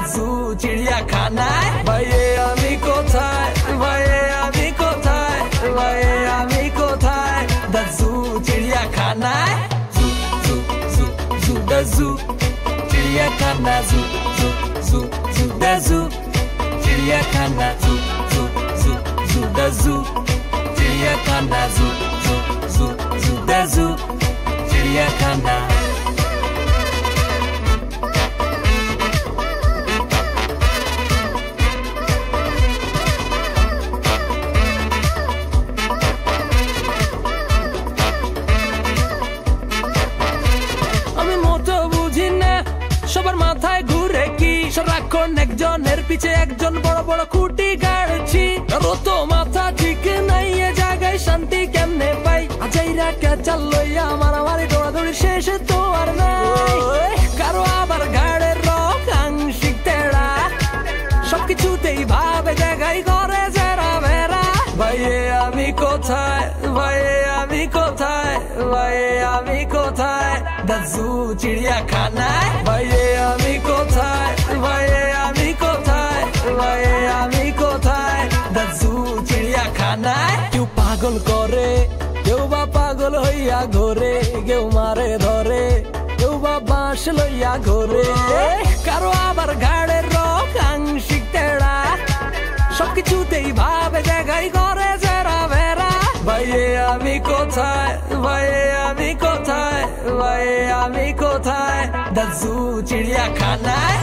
দাজু চিড়িয়াখানায় ভাইয়ে আমি কোথায় ভাইয়ে আমি কোথায় ভাইয়ে আমি কোথায় দাজু চিড়িয়াখানায় জু জু জু জু দাজু চিড়িয়াখানা জু জু জু জু দাজু চিড়িয়াখানা জু জু জু জু দাজু চিড়িয়াখানা জু জু জু জু দাজু চিড়িয়াখানা সবার মাথায় ঘুরে কি? সারাক্ষণ একজনের পিছে একজন বড় বড় খুঁটি গাড়ছি। কারও তো মাথা ঠিক নাই এ জায়গায় শান্তি কেমনে পাই? আজাইরা কেচাল লইয়া মারামারি দৌড়াদৌড়ি শেষ তো আর নাই। কারও আবার ঘাড়ের রক আংশিক তেড়া। সবকিছুতেই ভাবে জায়গায় করে জেরা ভেরা ভাইয়ে আমি কোথায়? ভাইয়ে আমি কোথায়? ভাইয়ে আমি কোথায়? দাজু চিড়িয়াখানায় চিড়িয়াখানায় কেউ পাগল করে, কেউ বা পাগল হইয়া ঘরে, কেউ মারে ধরে, কেউ বা বাঁশ লইয়া ঘরে। কারও আবার ঘাড়ের রক আংশিক তেড়া সবকিছুতেই ভাবে জায়গায় করে জেরা ভেরা ভাইয়ে আমি কোথায়, ভাইয়ে আমি কোথায়, ভাইয়ে আমি কোথায়? দাজু চিড়িয়াখানায়।